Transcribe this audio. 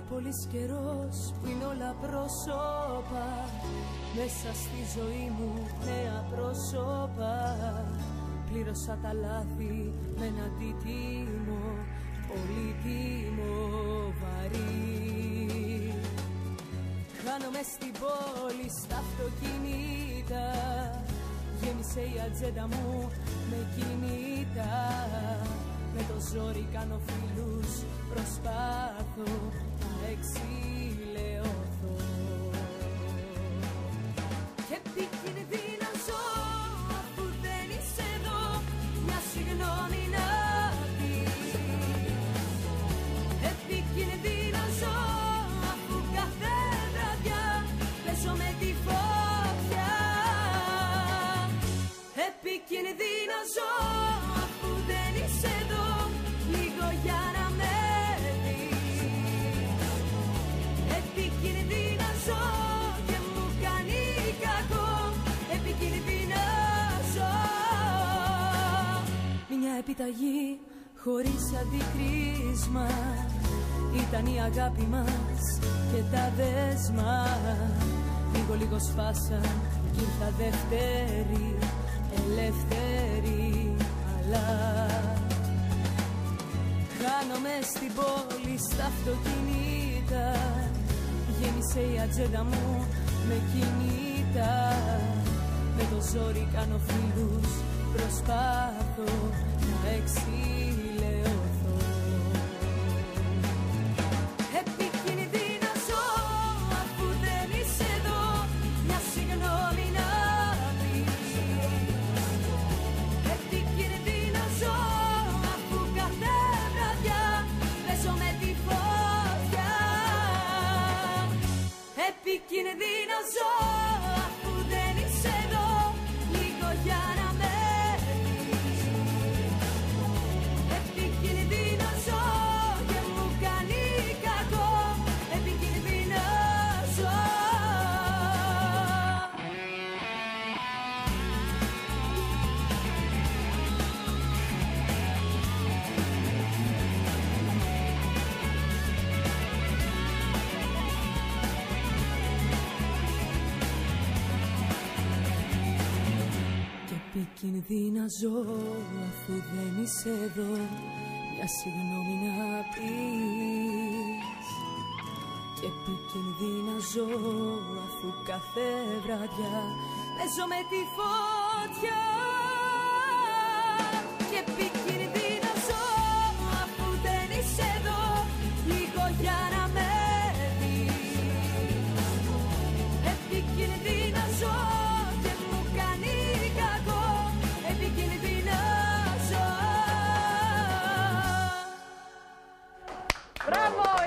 Περνάει πολύς καιρός που είναι όλα πρόσωπα. Μέσα στη ζωή μου νέα πρόσωπα. Πλήρωσα τα λάθη με ένα αντίτιμο Πολύτιμο βαρύ. Χάνομαι στην πόλη στα αυτοκίνητα. Γέμισε η ατζέντα μου με κινήτα Με το ζόρι κάνω φίλους Προσπάθω Επικινδύναζω αφού δεν είσαι εδώ Λίγο για να με δεις. Επικινδύναζω και μου κάνει κακό Επικινδύναζω Μια επιταγή χωρίς αντικρίσμα Ήταν η αγάπη μας και τα δέσμα. Λίγο λίγο σπάσαν κι ήρθα δεύτερη ελεύθερη αλλά Χάνομαι στην πόλη στα αυτοκινήτα Γέμισε η ατζέντα μου με κινήτα Με το ζόρι κάνω φίλους Προσπάθω να εξηλαιωθώ Επικινδύναζω αφού Και επικινδύναζω αφού δεν είσαι εδώ Μια συγγνώμη να πεις. Και επικινδύναζω αφού κάθε βραδιά Παίζω με τη φωτιά Bravo!